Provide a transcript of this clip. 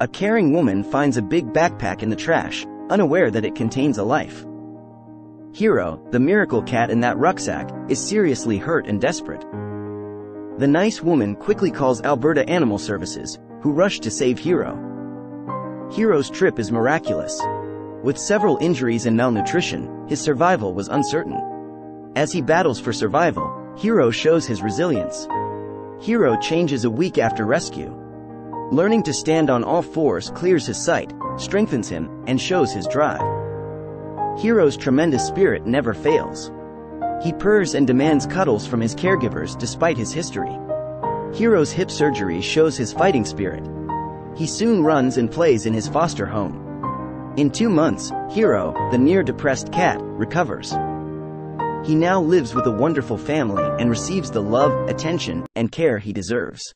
A caring woman finds a big backpack in the trash, unaware that it contains a life. Hiro, the miracle cat in that rucksack, is seriously hurt and desperate. The nice woman quickly calls Alberta Animal Services, who rush to save Hiro. Hiro's trip is miraculous. With several injuries and malnutrition, his survival was uncertain. As he battles for survival, Hiro shows his resilience. Hiro changes a week after rescue. Learning to stand on all fours clears his sight, strengthens him, and shows his drive. Hiro's tremendous spirit never fails. He purrs and demands cuddles from his caregivers despite his history. Hiro's hip surgery shows his fighting spirit. He soon runs and plays in his foster home. In two months, Hiro, the near-depressed cat, recovers. He now lives with a wonderful family and receives the love, attention, and care he deserves.